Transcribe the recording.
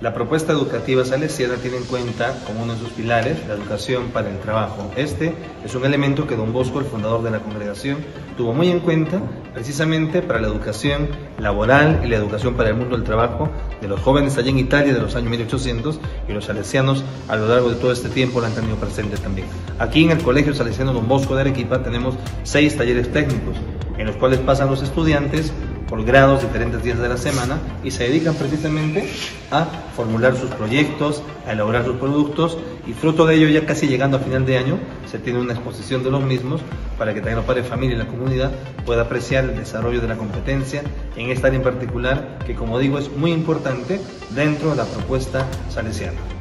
La propuesta educativa salesiana tiene en cuenta como uno de sus pilares la educación para el trabajo. Este es un elemento que don Bosco, el fundador de la congregación, tuvo muy en cuenta precisamente para la educación laboral y la educación para el mundo del trabajo de los jóvenes allá en Italia de los años 1800 y los salesianos a lo largo de todo este tiempo la han tenido presente también. Aquí en el Colegio Salesiano Don Bosco de Arequipa tenemos seis talleres técnicos en los cuales pasan los estudiantes por grados diferentes días de la semana y se dedican precisamente a formular sus proyectos, a elaborar sus productos y fruto de ello ya casi llegando a final de año se tiene una exposición de los mismos para que también los padres de familia y la comunidad pueda apreciar el desarrollo de la competencia en esta área en particular que como digo es muy importante dentro de la propuesta salesiana.